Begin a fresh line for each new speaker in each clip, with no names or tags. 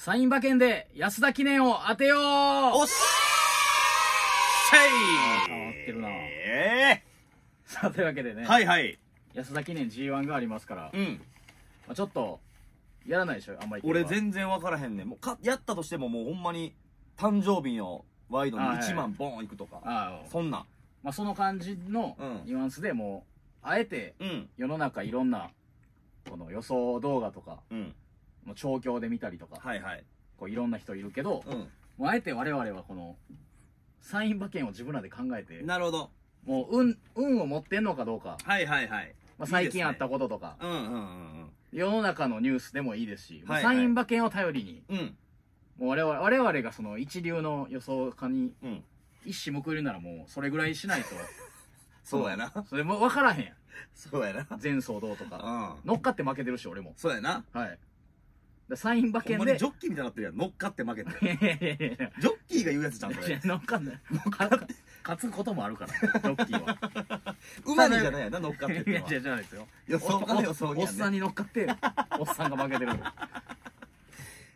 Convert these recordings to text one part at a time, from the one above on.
サイン馬券で安田記念を当てよう
おっし
変わ
ゃい
ってるな
え
さあ、というわけで
え
ね、
はいはい。
安田記念 G1 がありますから、
うん。
まあ、ちょっと、やらないでしょ、あんまり。
俺全然分からへんねん。もうか、やったとしてももうほんまに、誕生日のワイドに
あはい
1万ボーンいくとか。
ああ、
そんなん。
まあ、その感じの
うん
ニュアンスでもう、あえて
うん。
世の中いろんな、この予想動画とか、
うん。
もう調教で見たりとか、
はいはい。
こういろんな人いるけど、
う
もうあえて我々はこの、サイン馬券を自分らで考えて
ん。、なるほど。
もう運、運を持ってんのかどうか、
はいはいはい。
まあ、最近あったこととか、
うんうんうん
世の中のニュースでもいいですし、もう
はいはい
サイン馬券を頼りに、
うん。うん。
もう我々我々がその一流の予想家に
うん。
一矢報いるならもうそれぐらいしないと、
そうやな。
それも分からへんやん。
そうやな。
前走どうとか。
うん。
乗っかって負けてるし、俺も。
そうやな。
はい。でサイン馬
ほん
券で。
ジョッキーみたいになってるやん。乗っかって負けて。
いやいやいやいや
ジョッキーが言うやつちゃんと
いや
ね。
乗っかんない。勝つこともあるから、ジョッキーは。
馬にじゃないやな、乗っかってって
いや、
いうのは
じゃじゃないですよ。
予想かね予想に
おっさんに乗っかって、おっさんが負けてる。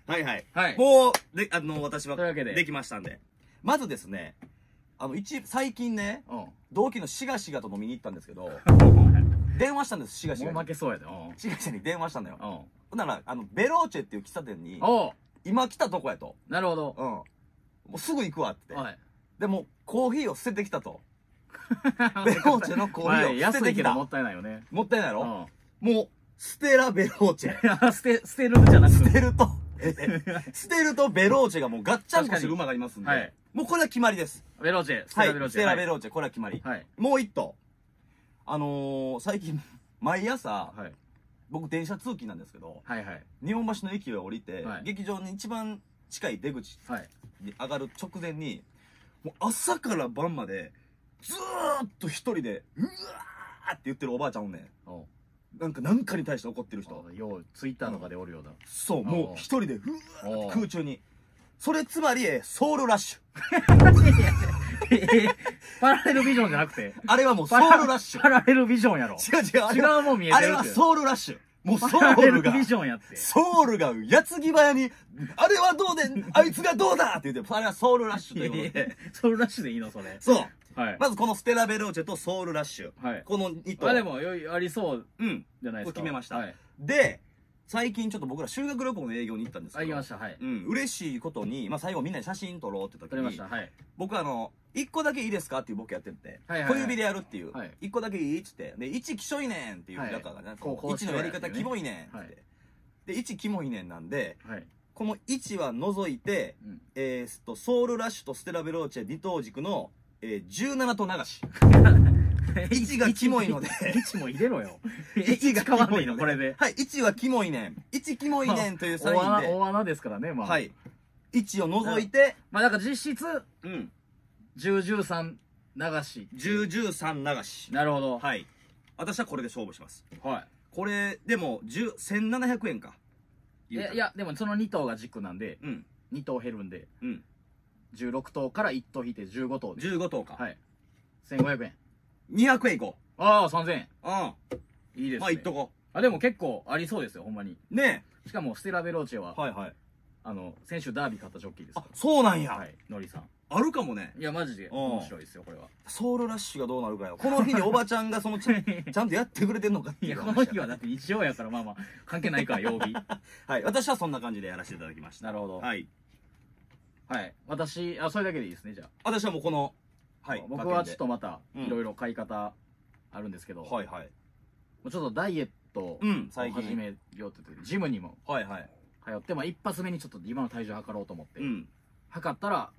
はいはい。
はい。
もう、で、あの、私は
というわけで
できましたんで。まずですね、あの、一、最近ね、
うん。
同期のシガシガと飲みに行ったんですけど、電話したんです、シガシ。
もう負けそうやで。うん。
シガシガに電話したのよ。
うん。
ほんなら、あの、ベローチェっていう喫茶店に、
おう
今来たとこやと。
なるほど
うん。。もうすぐ行くわって。
はい。
でも、コーヒーを捨ててきたと。ベローチェのコーヒーを捨て
安
てきた。
いけどもったいないよね。
もったいないやろ、
うん。
もう、ステラベローチェ。
捨て、捨てるじゃなく
捨てると、捨てるとベローチェがもうガッチャンコしてる馬がいますんで、
はい
もうこれは決まりです。
ベローチェ、ステ
はい
ラベロー、チェ。
ステラベローチェ、これは決まり。
はい。
もう一頭。あのー、最近、毎朝、
はい。
僕電車通勤なんですけど、
はいはい。
日本橋の駅を降りて、
はい
劇場に一番近い出口
はい。
に上がる直前に、もう朝から晩まで、ずーっと一人で、うわーって言ってるおばあちゃんおんねん。
おう
なんか何かに対して怒ってる人。
よう、ツイッターとかでおるようだ。
そう、もう一人で、うわーって空中に。それつまり、えーソウルラッシュ。
パラレルビジョンじゃなくて、
あれはもうソウルラッシュ。
パラレルビジョンやろ。
違う違う、あれは
違うもん見えて
あれはソウルラッシュ。もうソ
パラレル
ウルが、
ビジョンやって。
ソウルが矢継ぎ早に、あれはどうで、あいつがどうだって言って、あれはソウルラッシュということ
いやい
で。
やソウルラッシュでいいのそれ。
そう。
はい。
まずこのステラベローチェとソウルラッシュ。
はい。
この2頭。
あ、でも、よいありそう
うん。
じゃないですか。
決めました
はい。
で、最近ちょっと僕ら修学旅行の営業に行ったんです
あ、
けど。
行きました。はい。
うん、嬉しいことに、まあ最後みんなで写真撮ろうって時に
撮りました。、はい。
僕あの、一個だけいいですかっていう僕やってて、
はいはいはい
小指でやるっていう
はい、
一個だけいいっつって、で、一きしょいねんっていう
はい
だからね、
こうこう
一のやり方キモいねんって。で、一キモいねんなんで、
はい。
この1は除いて、
うん
えーっと、ソウルラッシュとステラベローチェ二等軸の、えー、17と流し。1がキモいので、
1も入れろよ。
1が
変わ
いの
これで。
はい、1はキモいねん。1キモいねんというサイン
大穴、
で、
大穴ですからね、まあ。
は。い。1を除いて、
まあ、だから実質、
うん、
10、13流し。
10、13流し。
なるほど。
はい。私はこれで勝負します。
は
これ、でも、10、1700円か。
い。いや、
言うたら
いや、でもその2頭が軸なんで、
うん、
2頭減るんで、
うん。
16頭から1頭引いて15頭で。
15等か。
はい。1500円。
200円いこ
ああ、3000円。
う。うん。
いいですね。
まあ、いっとこ
あ、でも結構ありそうですよ、ほんまに。
う。ね
しかも、ステラベローチェは、
はいはい。
あの、先週ダービー勝ったジョッキーです
あ
か、
そうなんや。
ら。はい。ノリさん。
あるかもね。
いや、マジで面白いですよ、これは。
ソウルラッシュがどうなるかよ。この日におばちゃんがそのちゃん、ちゃんとやってくれてんのかって
いや、
いう。
この日はだって日曜やから、まあまあ、関係ないから、曜日。
はい。私はそんな感じでやらせていただきました。
なるほど。
はい。
はい。私、あ、それだけでいいですね、じゃあ。
私はもうこの、はい。
僕はちょっとまた、
うん
いろいろ買い方あるんですけど、も
はいはい。
うちょっとダイエットを
うん、最近。
始めようって言って、ジムにも
はいはい。
通って、まあ一発目にちょっと今の体重測ろうと思って、
うん。
測ったら、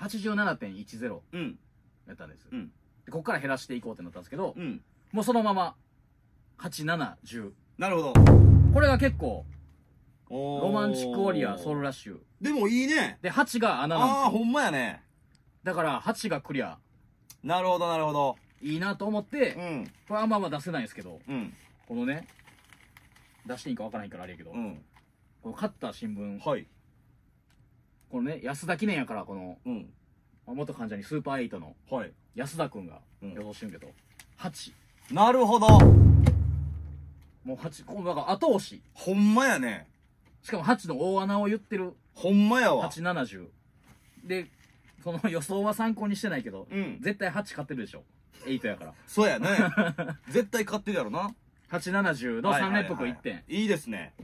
87.10
うん。
やったんです。
うん。
でここから減らしていこうってなったんですけど、
うん。
もうそのまま、8、7、10。
なるほど。
これが結構、
ロ
ロマンチックウォリアー、ソウル
ラ
ラッシュ。
でもいいね。
で、8が穴なん
ああ、
ですよ。
ほんまやね。
だから、8がクリア。
なるほどなるほど。
いいなと思って、
うん。
これあんまま出せないんですけど、
うん。
このね、出していいかわからないからあれやけど、
うん。
この買った新聞、
はい。
このね、安田記念やから、この、
うん。
まあ元患者にスーパーエイトの
はい。
安田くんが
うん
予想してるけど、8。
なるほど。
もう8、こう、だから後押し。
ほんまやね。
しかも8の大穴を言ってる
ほんまやわ。
870でその 予想は参考にしてないけど、
うん。
絶対8買ってるでしょ8やから
そうやね。絶対買ってるやろな。
870の3連複1点、
いいですね。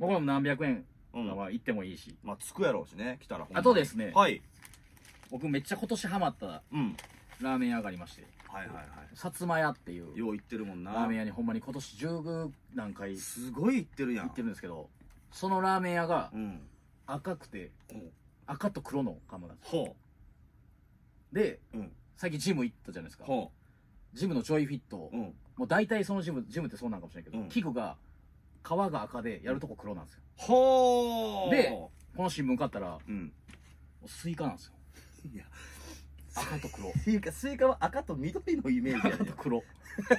もうこれも何百円
うん。
は行ってもいいし、
まあ、つくやろうしね、来たらほんま
あとですね
はい。
僕めっちゃ今年ハマった
うん。
ラーメン屋がありまして
はいはいは
薩摩屋っていう
い。よう言ってるもんな。
ラーメン屋にほんまに今年10何回行
すごい言ってるやん。
ってるんですけどそのラーメン屋が
うん。
赤くて
うん
赤と黒の看板なんですよ
ほ
で
う。うん。
最近ジム行ったじゃないですか
ほ
ジムのジョイフィット、
う。うん。
もう大体そのジムジムってそうなんかもしれないけど、
うん
器具が皮が赤でやるとこ黒なんですよ。
ほう。
でこの新聞買ったらも
うん。
うスイカなんですよ。
いや。
赤と黒。
っていうか、スイカは赤と緑のイメージやね。
赤と黒。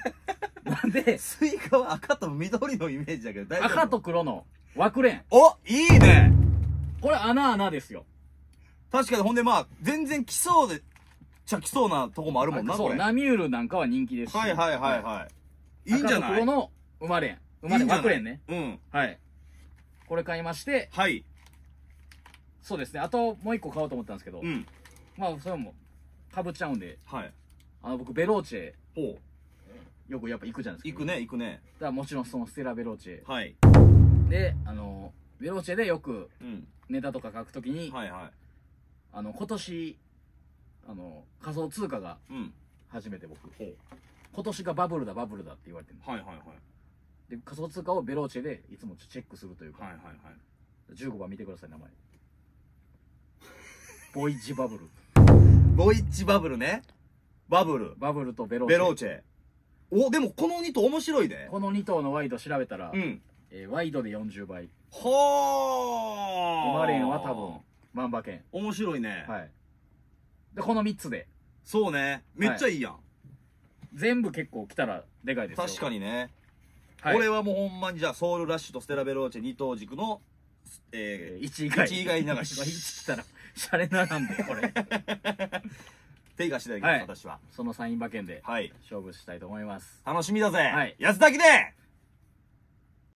なんで？
スイカは赤と緑のイメージだけど、大丈夫？
赤と黒の枠連。
おいいね。
これ穴穴ですよ。
確かにほんでまあ、全然来そうで、ちゃ来そうなとこもあるもんな、
そう
これ。
ナミュールなんかは人気ですし
はいはいはいはい。いいんじゃ
赤と
ない
黒の馬連馬連
いいんじゃない？
枠連ね
うん。
はいこれ買いまして
はい。
そうですねあともう一個買おうと思ったんですけど、
うん。
まあそれもかぶっちゃうんで
はい。
あの僕ベローチェ
ほ
よくやっぱ行くじゃないですか
う。行くね、行くね。
だからもちろんそのステラベローチェ
はい。
であのベローチェでよく
うん。
ネタとか書くときに、
はいは
あの今年あの仮想通貨が
い。うん。
初めて僕
ほう。
今年がバブルだバブルだって言われてる
はいはいはい。
で仮想通貨をベローチェでいつもチェックするというか、
はいはいはい。
15番見てください名前ボイッジバブル
ボイッチバブルね。バブル。
バブルとベローチェ
ベローチェ。お、でもこの2頭面白いで。
この2頭のワイド調べたら、
うん。
えーワイドで40倍
はあ。
馬連は多分万馬券
面白いね。
はいでこの3つで
そうね。めっちゃいいやん。
全部結構来たらでかいですよ
確かにね。
はい、
俺はもうほんまにじゃあソウルラッシュとステラベローチェ二頭軸の、え
1位以外
一位以外流し
1来たらシャレならんでこれ
ー、手が次第です、
はい
私は。
そのサイン馬券で
はい。
勝負したいと思います
楽しみだぜ。
はい
安田きで